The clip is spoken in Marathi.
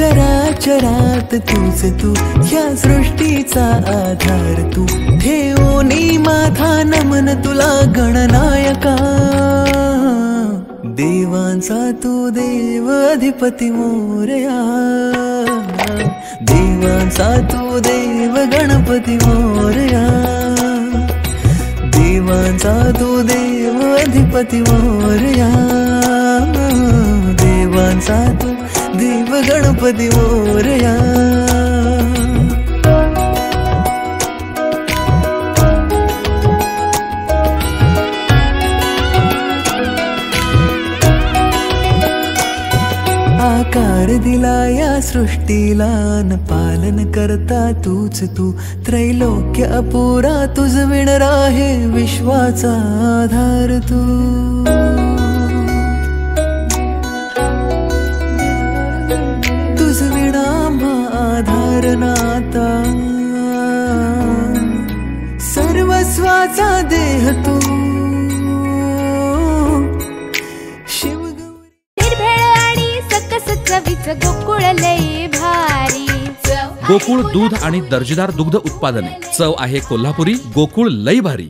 चराचरात तूच तू ह्या सृष्टीचा आधार तू. ठेवोनी माथा नमन तुला गणनायका. देवांचा तू देव अधिपती मोरया. देवांचा तू देव गणपती मोरया. देवांचा तू देव अधिपती मोरया. देवांचा तू गणपती मोरया. आकार दिला या सृष्टीला न पालन करता तूच तू. त्रैलोक्य अपुरा तुझ विण आहे विश्वाचा आधार तू. लई भारी. चव गोकुळ दूध आणि दर्जेदार दुग्ध उत्पादने. चव आहे कोल्हापुरी गोकुळ लई भारी.